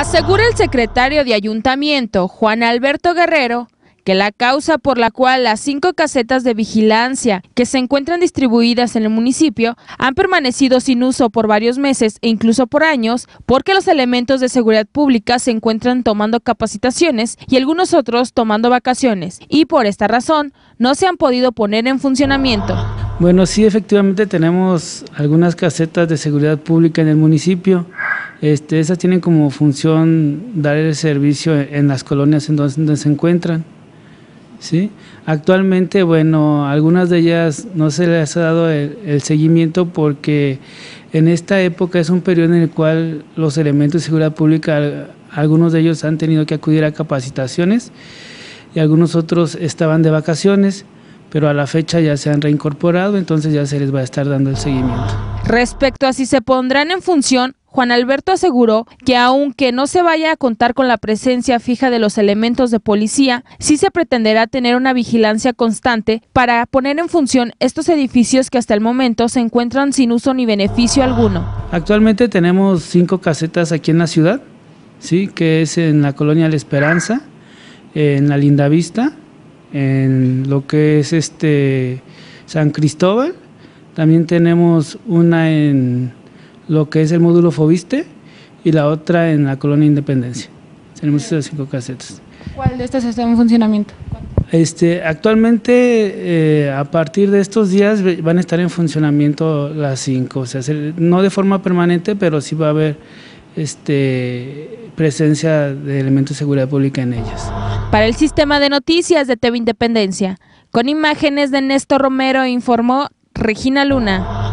Asegura el secretario de Ayuntamiento, Juan Alberto Guerrero, que la causa por la cual las cinco casetas de vigilancia que se encuentran distribuidas en el municipio han permanecido sin uso por varios meses e incluso por años, porque los elementos de seguridad pública se encuentran tomando capacitaciones y algunos otros tomando vacaciones, y por esta razón no se han podido poner en funcionamiento. Bueno, sí, efectivamente tenemos algunas casetas de seguridad pública en el municipio. Este, esas tienen como función dar el servicio en las colonias en donde se encuentran. ¿sí? Actualmente, bueno, algunas de ellas no se les ha dado el, seguimiento porque en esta época es un periodo en el cual los elementos de seguridad pública, algunos de ellos han tenido que acudir a capacitaciones y algunos otros estaban de vacaciones, pero a la fecha ya se han reincorporado, entonces ya se les va a estar dando el seguimiento. Respecto a si se pondrán en función, Juan Alberto aseguró que aunque no se vaya a contar con la presencia fija de los elementos de policía, sí se pretenderá tener una vigilancia constante para poner en función estos edificios que hasta el momento se encuentran sin uso ni beneficio alguno. Actualmente tenemos cinco casetas aquí en la ciudad, sí, que es en la colonia La Esperanza, en la Linda Vista, en lo que es este San Cristóbal, también tenemos una en lo que es el módulo Fobiste y la otra en la colonia Independencia. Tenemos esas cinco casetas. ¿Cuál de estas está en funcionamiento? Este, actualmente, eh, a partir de estos días van a estar en funcionamiento las cinco, o sea, no de forma permanente, pero sí va a haber este, presencia de elementos de seguridad pública en ellas. Para el sistema de noticias de TV Independencia, con imágenes de Néstor Romero, informó Regina Luna.